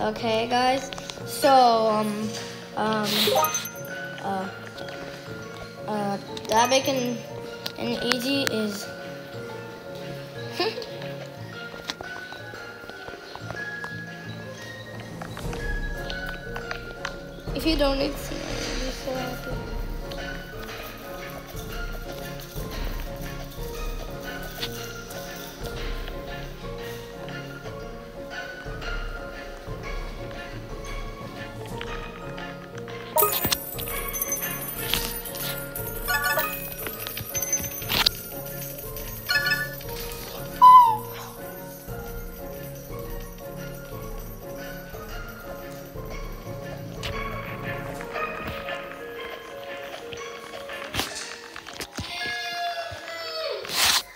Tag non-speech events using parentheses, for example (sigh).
Okay, guys. So, um, um, uh, uh, that making and easy is. (laughs) if you don't need